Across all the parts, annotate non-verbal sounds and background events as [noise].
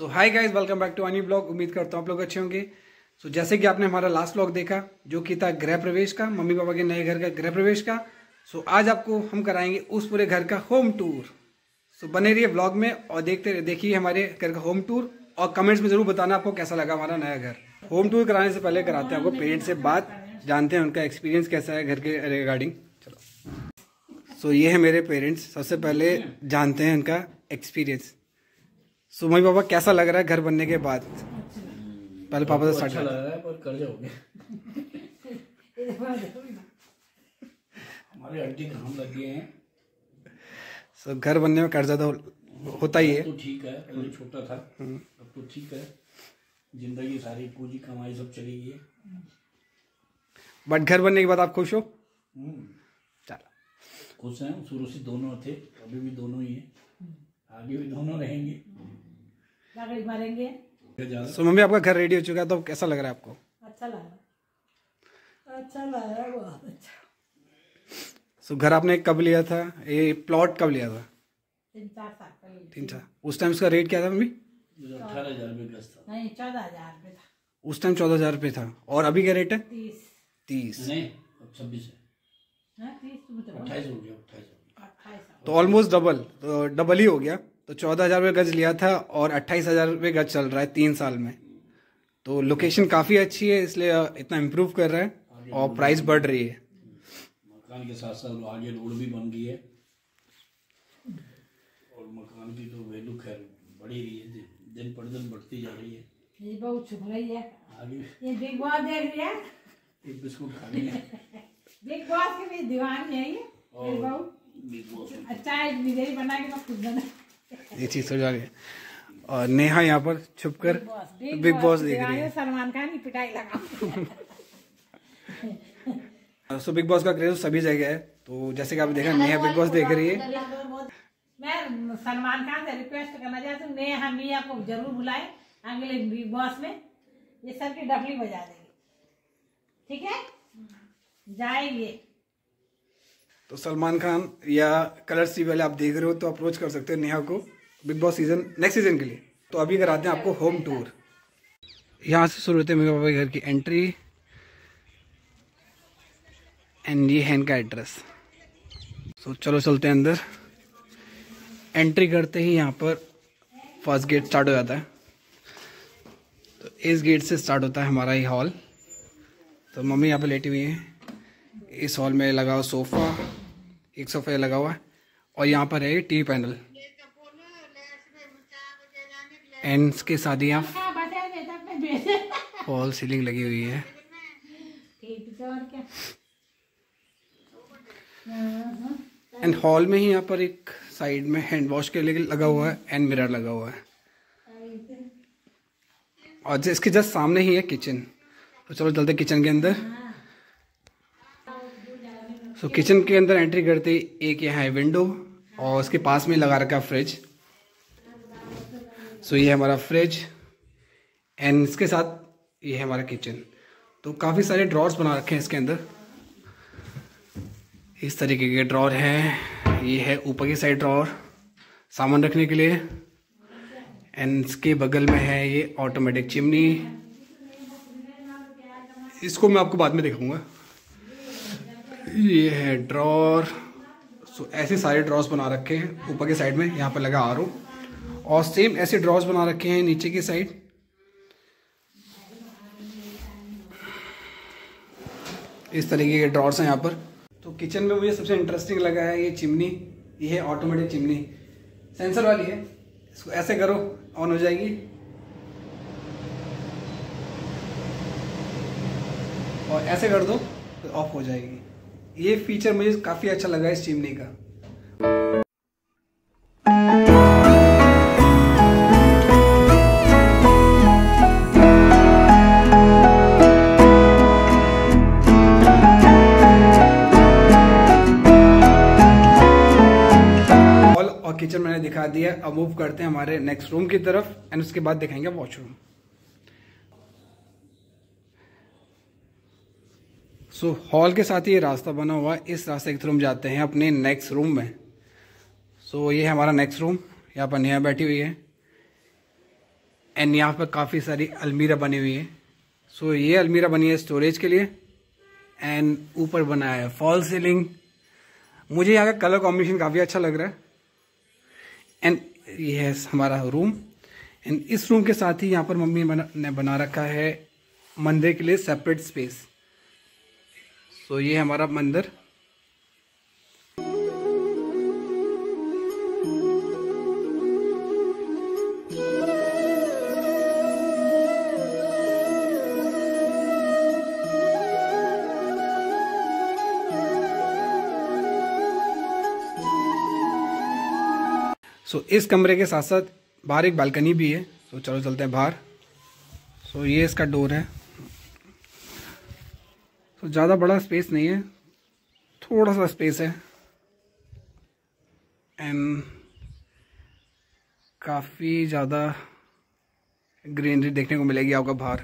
तो hi guys welcome back to Ani blog उम्मीद करता हूँ आप लोग अच्छे होंगे। सो so, जैसे कि आपने हमारा लास्ट ब्लॉग देखा जो कि था गृह प्रवेश का मम्मी पापा के नए घर का गृह प्रवेश का। सो so, आज आपको हम कराएँगे उस पूरे घर का होम टूर सो so, बने रहिए ब्लॉग में और देखते देखिए हमारे घर का होम टूर और कमेंट्स में ज़रूर बताना आपको कैसा लगा हमारा नया घर। होम टूर कराने से पहले कराते हैं आपको पेरेंट्स से बात जानते हैं उनका एक्सपीरियंस कैसा है घर के रिगार्डिंग चलो। सो so, ये है मेरे पेरेंट्स सबसे पहले जानते हैं उनका एक्सपीरियंस सो मम्मी पापा कैसा लग रहा है घर बनने के बाद? पहले पापा से स्टार्ट अच्छा लग रहा है पर कर्ज हो गया हमारे हड्डी काम लग गए हैं। सो घर बनने में कर्जा तो होता ही है। तो ठीक है पहले छोटा था अब तो ठीक है। ज़िंदगी सारी पूंजी कमाई सब चली गई बट घर बनने के बाद आप खुश हो? हम्म, चलो। खुश हैं शुरू से दोनों थे अभी भी दोनों ही हैं। आगे भी दोनों रहेंगे। मारेंगे? ज़्यादा? मम्मी आपका घर रेडी हो चुका है तो कैसा लग रहा है आपको? अच्छा लग रहा है। अच्छा लग रहा है बहुत अच्छा। सो घर आपने कब लिया था? ये प्लॉट कब लिया था? तीन चार साल पहले तीन चार। उस टाइम उसका रेट क्या था मम्मी? अठारह हज़ार रुपये था। नहीं चौदह हज़ार रुपये था। उस टाइम चौदह हज़ार रुपये था। और अभी क्या रेट है? तीस। तीस। नहीं अब छब्बीस है। हाँ, तो अट्ठाईस हो गया अट्ठाईस। तो ऑलमोस्ट डबल तो डबल ही हो गया। तो चौदह हज़ार रुपये गज लिया था और अट्ठाईस हज़ार रुपये गज चल रहा है तीन साल में। तो लोकेशन काफ़ी अच्छी है इसलिए इतना इम्प्रूव कर रहा है और प्राइस बढ़ रही है। मकान के साथ साथ आगे रोड भी बन गई है। और मकान की तो वैल्यू खैर बढ़ी रही है दिन- पर दिन बढ़ती जा रही है। ये बहुत छुप रही है। आगे ये बिग बॉस देख लिया एक बिस्कुट खा लिया [laughs] बिग बॉस की भी दीवानी है ये और अच्छा है बना के खुद बना। ये चीज़ हो जा रही है और नेहा यहाँ पर छुप कर बिग बॉस देख रही दीवानी सलमान खान की पिटाई लगा [laughs] सो बिग बॉस का क्रेज सभी जगह है। तो जैसे कि आपने देखा नेहा बिग बॉस देख रही है। मैं सलमान खान से रिक्वेस्ट करना चाहती हूँ नेहा मिया को ज़रूर बुलाए अगले बिग बॉस में। ये सबकी डफली बजा देंगे। ठीक है? जाएँगे। तो सलमान खान या कलर सी वाले आप देख रहे हो तो अप्रोच कर सकते हो नेहा को Bigg Boss season next season के लिए। तो अभी कराते हैं आपको होम टूर यहाँ से शुरू होते हैं मेरे पापा के घर की एंट्री एंड ये है इनका एड्रेस सो चलो चलते हैं अंदर। एंट्री करते ही यहाँ पर फ़र्स्ट गेट स्टार्ट हो जाता है। तो इस गेट से स्टार्ट होता है हमारा ये हॉल तो मम्मी यहाँ पे लेटी हुई है। इस हॉल में लगा हुआ सोफ़ा एक सोफ़ा लगा हुआ है और यहाँ पर है टीवी पैनल। एंड इसके साथ ही फॉल सीलिंग लगी हुई है। एंड हॉल में ही यहाँ पर एक साइड में हैंड वॉश के लिए लगा हुआ है एंड मिरर लगा हुआ है। और जो इसके जस्ट सामने ही है किचन तो चलो चलते किचन के अंदर। सो so, किचन के अंदर एंट्री करते एक यहाँ है विंडो और उसके पास में लगा रखा फ्रिज सो so, ये हमारा फ्रिज एंड इसके साथ ये है हमारा किचन तो काफ़ी सारे ड्रॉर्स बना रखे हैं इसके अंदर. इस तरीके के ड्रॉर है. ये है ऊपर की साइड ड्रॉर सामान रखने के लिए. एंड इसके बगल में है ये ऑटोमेटिक चिमनी इसको मैं आपको बाद में दिखाऊँगा. ये है ड्रॉर सो ऐसे सारे ड्रॉर्स बना रखे हैं। ऊपर के साइड में यहाँ पर लगा आर। और सेम ऐसे ड्रॉर्स बना रखे हैं नीचे की साइड इस तरीके के ड्रॉर्स हैं यहाँ पर। तो किचन में मुझे सबसे इंटरेस्टिंग लगा है ये चिमनी। ये है ऑटोमेटिक चिमनी। सेंसर वाली है। इसको ऐसे करो ऑन हो जाएगी। और ऐसे कर दो तो ऑफ़ हो जाएगी। ये फीचर मुझे काफ़ी अच्छा लगा इस चिमनी का। किचन मैंने दिखा दिया। अब मूव करते हैं हमारे नेक्स्ट रूम की तरफ़ एंड उसके बाद दिखाएँगे वॉशरूम सो so, हॉल के साथ ही ये रास्ता बना हुआ है। इस रास्ते के थ्रू हम जाते हैं अपने नेक्स्ट रूम में। सो so, ये है हमारा नेक्स्ट रूम यहाँ पर नेहा बैठी हुई है। एंड यहाँ पर काफ़ी सारी अलमीरा बनी हुई है। सो so, ये अलमीरा बनी है स्टोरेज के लिए। एंड ऊपर बनाया है फॉल सीलिंग मुझे यहाँ का कलर कॉम्बिनेशन काफ़ी अच्छा लग रहा है। एंड ये है हमारा रूम एंड इस रूम के साथ ही यहाँ पर मम्मी ने बना रखा है मंदिर के लिए सेपरेट स्पेस सो ये हमारा मंदिर। सो so, इस कमरे के साथ साथ बाहर एक बालकनी भी है। तो so, चलो चलते हैं बाहर। सो so, ये इसका डोर है। तो ज़्यादा बड़ा स्पेस नहीं है। थोड़ा सा स्पेस है। एंड काफ़ी ज़्यादा ग्रीनरी देखने को मिलेगी आपका बाहर।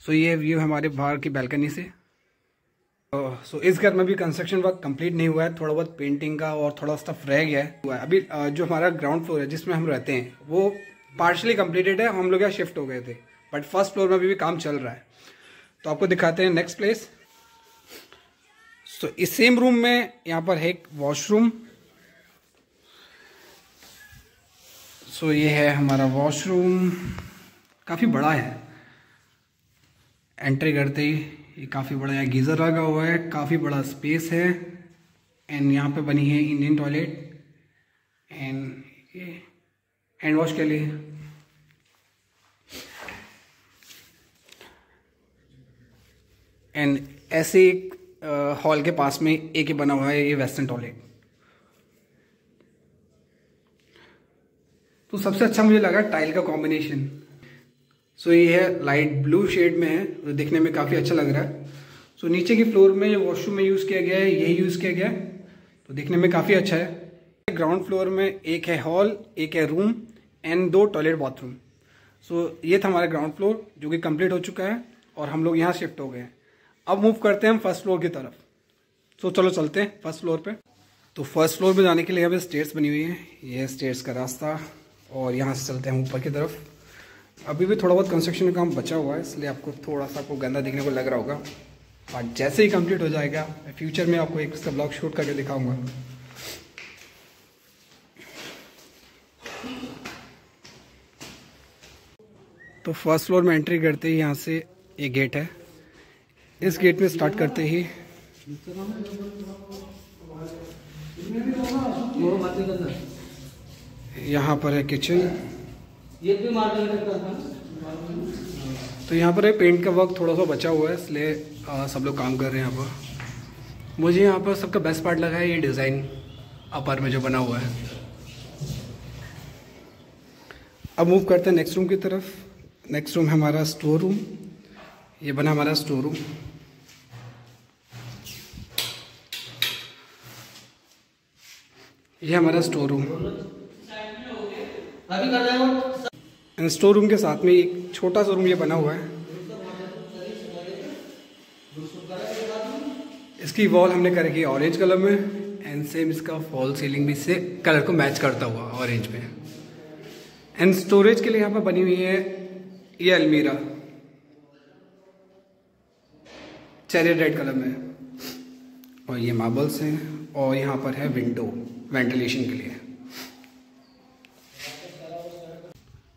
सो so, ये व्यू हमारे बाहर की बैल्कनी से। सो so, इस घर में भी कंस्ट्रक्शन वर्क कंप्लीट नहीं हुआ है। थोड़ा बहुत पेंटिंग का और थोड़ा स्टफ़ रह गया है। अभी जो हमारा ग्राउंड फ्लोर है जिसमें हम रहते हैं वो पार्शली कंप्लीटेड है। हम लोग यहाँ शिफ्ट हो गए थे। बट फ़र्स्ट फ्लोर में अभी भी काम चल रहा है। तो आपको दिखाते हैं नेक्स्ट प्लेस सो इस सेम रूम में यहाँ पर है एक वॉशरूम सो ये है हमारा वॉशरूम काफ़ी बड़ा है. एंट्री करते ही ये काफ़ी बड़ा यहाँ गीज़र लगा हुआ है. काफ़ी बड़ा स्पेस है. एंड यहाँ पे बनी है इंडियन टॉयलेट एंड ये हैंड वॉश के लिए एंड ऐसे एक हॉल के पास में एक ही बना हुआ है ये वेस्टर्न टॉयलेट तो सबसे अच्छा मुझे लगा टाइल का कॉम्बिनेशन सो ये है लाइट ब्लू शेड में है तो दिखने में काफ़ी अच्छा लग रहा है. सो नीचे की फ्लोर में वॉशरूम में यूज़ किया गया है, यही यूज़ किया गया है. तो दिखने में काफ़ी अच्छा है. ग्राउंड फ्लोर में एक है हॉल एक है रूम एंड दो टॉयलेट बाथरूम सो ये था हमारा ग्राउंड फ्लोर जो कि कंप्लीट हो चुका है और हम लोग यहाँ शिफ्ट हो गए हैं. अब मूव करते हैं हम फ़र्स्ट फ्लोर की तरफ़। तो चलो चलते हैं फ़र्स्ट फ्लोर पे। तो फ़र्स्ट फ्लोर पे जाने के लिए पे स्टेयर्स बनी हुई है। ये स्टेयर्स का रास्ता और यहाँ से चलते हैं ऊपर की तरफ़। अभी भी थोड़ा बहुत कंस्ट्रक्शन का काम बचा हुआ है, इसलिए आपको थोड़ा सा आपको गंदा दिखने को लग रहा होगा। बट जैसे ही कंप्लीट हो जाएगा फ्यूचर में आपको एक इसका ब्लॉग शूट करके दिखाऊँगा। तो फ़र्स्ट फ्लोर में एंट्री करते ही यहाँ से एक गेट है। इस गेट में स्टार्ट करते ही। यहाँ पर है किचन तो यहाँ पर है पेंट का वर्क थोड़ा सा बचा हुआ है, इसलिए सब लोग काम कर रहे हैं यहाँ पर। मुझे यहाँ पर सबका बेस्ट पार्ट लगा है ये डिज़ाइन अपर में जो बना हुआ है। अब मूव करते हैं नेक्स्ट रूम की तरफ़। नेक्स्ट रूम है हमारा स्टोर रूम ये बना हमारा स्टोर रूम ये हमारा स्टोर रूम अभी कर रहे हो? स्टोर रूम के साथ में एक छोटा सा रूम ये बना हुआ है। इसकी वॉल हमने कर रखी है ऑरेंज कलर में एंड सेम इसका फॉल सीलिंग भी इससे कलर को मैच करता हुआ ऑरेंज में। एंड स्टोरेज के लिए यहाँ पर बनी हुई है ये अलमीरा। चेरी रेड कलर में। और ये मार्बल्स हैं और यहाँ पर है विंडो वेंटिलेशन के लिए।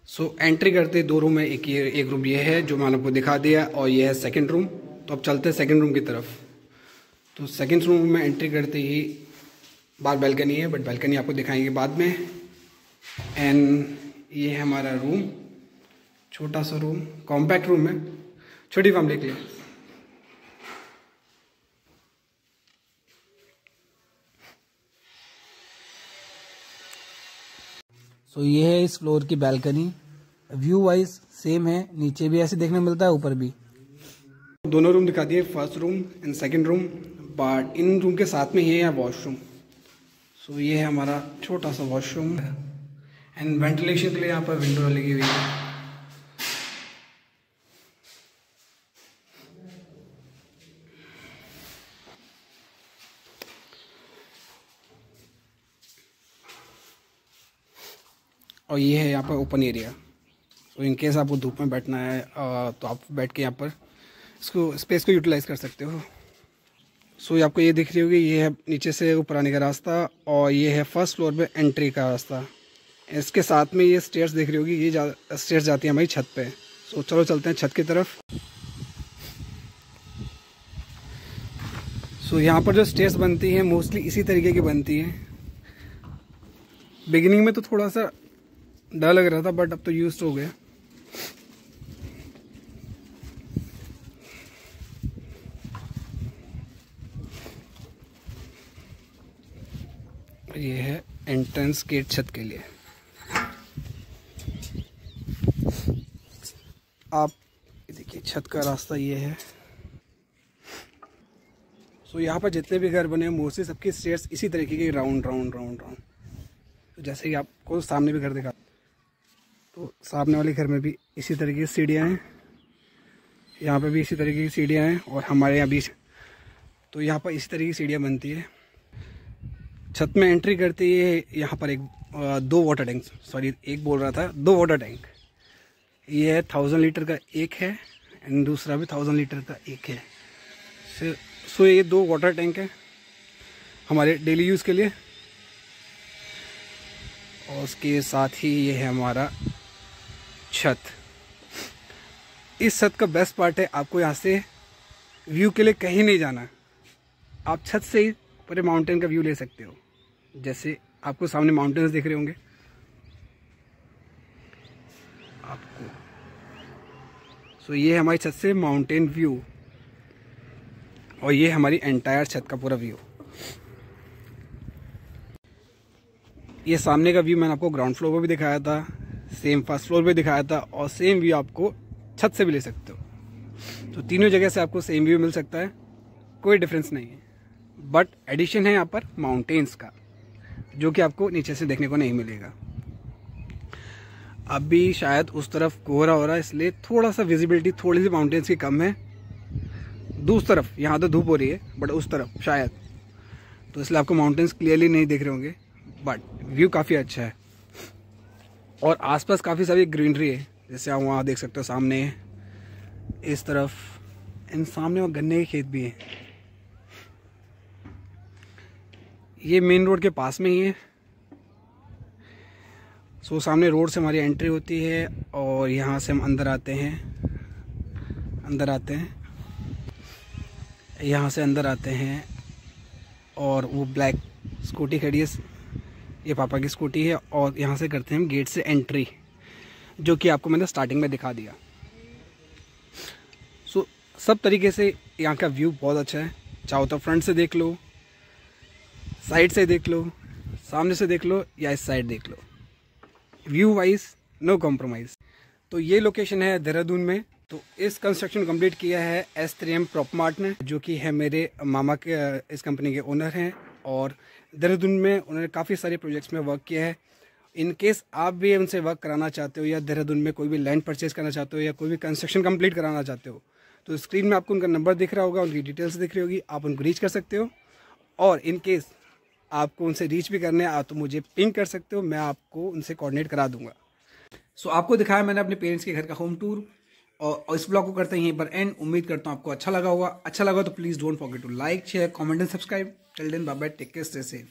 सो so, एंट्री करते दो रूम है एक ये एक रूम ये है जो मैंने आपको दिखा दिया और ये है सेकंड रूम तो अब चलते हैं सेकंड रूम की तरफ़। तो सेकंड रूम में एंट्री करते ही बाहर बैल्कनी है बट बैल्कनी आपको दिखाएँगे बाद में। एंड ये है हमारा रूम छोटा सा रूम कॉम्पैक्ट रूम है। छोटी फैमिली के लिए। सो ये है इस फ्लोर की बैल्कनी। व्यू वाइज सेम है। नीचे भी ऐसे देखने मिलता है ऊपर भी। दोनों रूम दिखा दिए first room and second room but in room के साथ में ये है वॉशरूम सो so, ये है हमारा छोटा सा वॉशरूम एंड वेंटिलेशन के लिए यहाँ पर विंडो लगी हुई है। और ये है यहाँ पर open area so in case आपको धूप में बैठना है तो आप बैठ के यहाँ पर इसको स्पेस को यूटिलाइज़ कर सकते हो. सो आपको ये दिख रही होगी ये है नीचे से ऊपर आने का रास्ता और ये है फ़र्स्ट फ्लोर पे एंट्री का रास्ता. इसके साथ में ये स्टेयर्स दिख रही होगी ये जा, स्टेयर्स जाती हैं हमारी छत पे. सो चलो चलते हैं छत की तरफ़. सो यहाँ पर जो स्टेयर्स बनती हैं मोस्टली इसी तरीके की बनती हैं. बिगिनिंग में तो थोड़ा सा डर लग रहा था बट अब तो यूज़ हो गया। ये है एंट्रेंस गेट छत के लिए। आप देखिए, छत का रास्ता ये है। सो यहाँ पर जितने भी घर बने हैं मोस्टली सबके स्टेयर्स इसी तरीके के राउंड राउंड राउंड राउंड तो जैसे कि आपको सामने भी घर दिखा तो सामने वाले घर में भी इसी तरीके की सीढ़ियाँ हैं। यहाँ पर भी इसी तरीके की सीढ़ियाँ हैं और हमारे यहाँ भी तो यहाँ पर इसी तरीके की सीढ़ियाँ बनती है। छत में एंट्री करते ही यहाँ पर एक दो वाटर टैंक सॉरी एक बोल रहा था, दो वाटर टैंक ये है थाउज़ेंड लीटर का एक है एंड दूसरा भी थाउज़ेंड लीटर का एक है। सो ये दो वाटर टैंक है हमारे डेली यूज़ के लिए। और उसके साथ ही ये है हमारा छत। इस छत का बेस्ट पार्ट है, आपको यहाँ से व्यू के लिए कहीं नहीं जाना। आप छत से ही पूरे माउंटेन का व्यू ले सकते हो। जैसे आपको सामने माउंटेन्स दिख रहे होंगे। आपको। सो ये हमारी छत से माउंटेन व्यू और ये हमारी एंटायर छत का पूरा व्यू ये सामने का व्यू मैंने आपको ग्राउंड फ्लोर पर भी दिखाया था। सेम फ़र्स्ट फ्लोर पे दिखाया था और सेम व्यू आपको छत से भी ले सकते हो। तो तीनों जगह से आपको सेम व्यू मिल सकता है, कोई डिफरेंस नहीं है। बट एडिशन है यहाँ पर माउंटेन्स का, जो कि आपको नीचे से देखने को नहीं मिलेगा। अभी शायद उस तरफ़ कोहरा हो रहा है, इसलिए थोड़ा सा विजिबिलिटी थोड़ी सी माउंटेन्स की कम है। दूसरी तरफ़, यहाँ तो धूप हो रही है बट उस तरफ़ शायद। तो इसलिए आपको माउंटेन्स क्लियरली नहीं दिख रहे होंगे बट व्यू काफ़ी अच्छा है। और आसपास काफ़ी सारी ग्रीनरी है, जैसे आप वहाँ देख सकते हो सामने। इस तरफ़, इन सामने वहाँ गन्ने के खेत भी हैं। ये मेन रोड के पास में ही है। सो सामने रोड से हमारी एंट्री होती है और यहाँ से हम अंदर आते हैं। अंदर आते हैं। यहाँ से अंदर आते हैं और वो ब्लैक स्कूटी खड़ी है। ये पापा की स्कूटी है और यहाँ से करते हैं हम गेट से एंट्री जो कि आपको मैंने स्टार्टिंग में दिखा दिया। सो so, सब तरीके से यहाँ का व्यू बहुत अच्छा है। चाहो तो फ्रंट से देख लो साइड से देख लो सामने से देख लो या इस साइड देख लो। व्यू वाइज नो कॉम्प्रोमाइज़ तो ये लोकेशन है देहरादून में। तो इस कंस्ट्रक्शन कंप्लीट किया है S three M prop mart ने जो कि है मेरे मामा के इस कंपनी के ओनर हैं और देहरादून में उन्होंने काफ़ी सारे प्रोजेक्ट्स में वर्क किया है। इन केस आप भी उनसे वर्क कराना चाहते हो या देहरादून में कोई भी लैंड परचेज करना चाहते हो या कोई भी कंस्ट्रक्शन कंप्लीट कराना चाहते हो तो स्क्रीन में आपको उनका नंबर दिख रहा होगा उनकी डिटेल्स दिख रही होगी आप उनको रीच कर सकते हो। और इन केस आपको उनसे रीच भी करने आप तो मुझे पिंक कर सकते हो मैं आपको उनसे कोऑर्डिनेट करा दूँगा। सो so, आपको दिखाया मैंने अपने पेरेंट्स के घर का होम टूर और इस ब्लॉग को करते हैं यहीं पर एंड उम्मीद करता हूँ आपको अच्छा लगा होगा। अच्छा लगा तो please don't forget to like share comment and subscribe till then bye take care stay safe